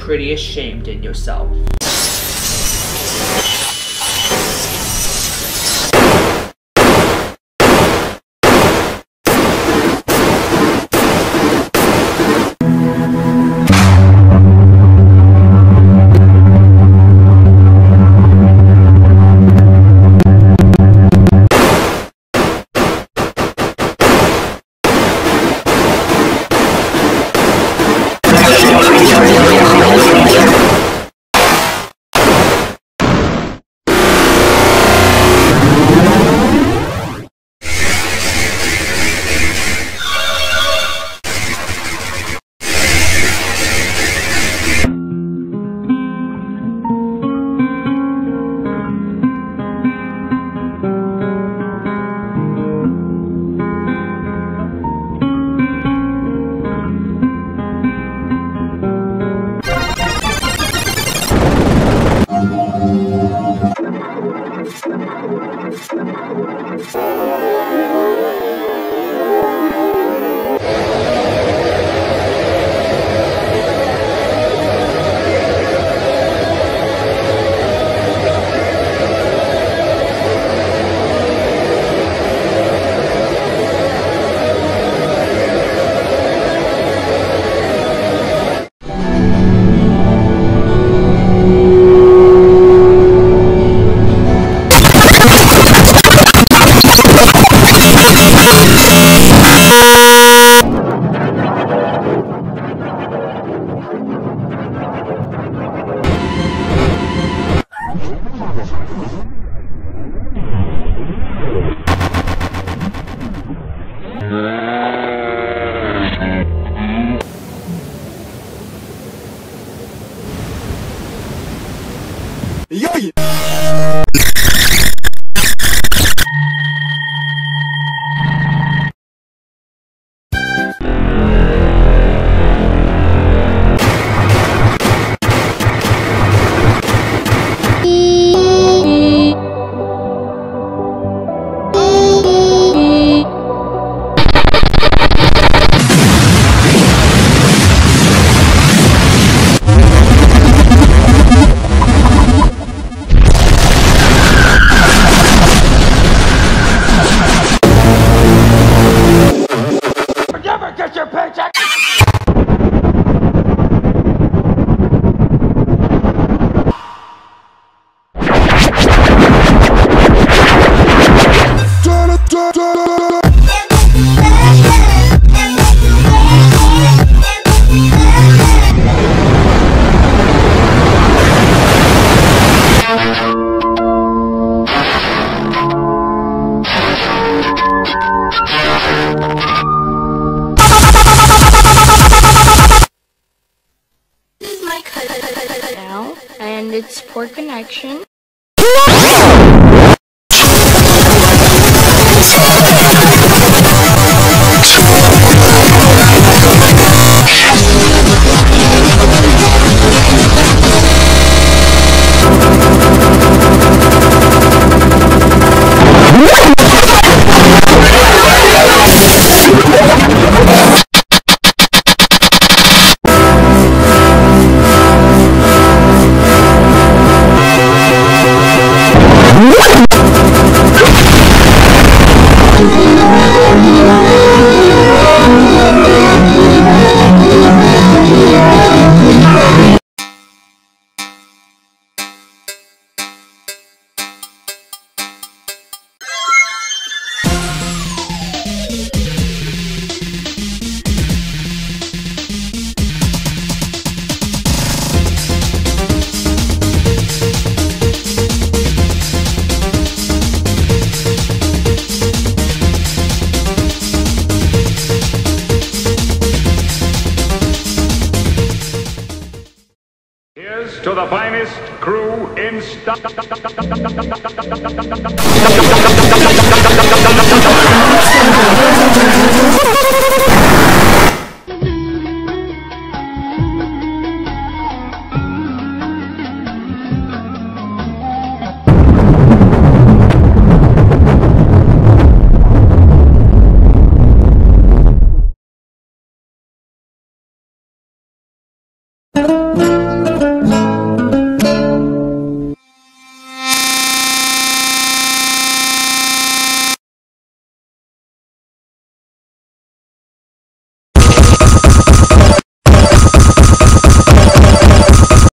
pretty ashamed in yourself. 哎呀 my cut now, and it's poor connection. To the finest crew in stock.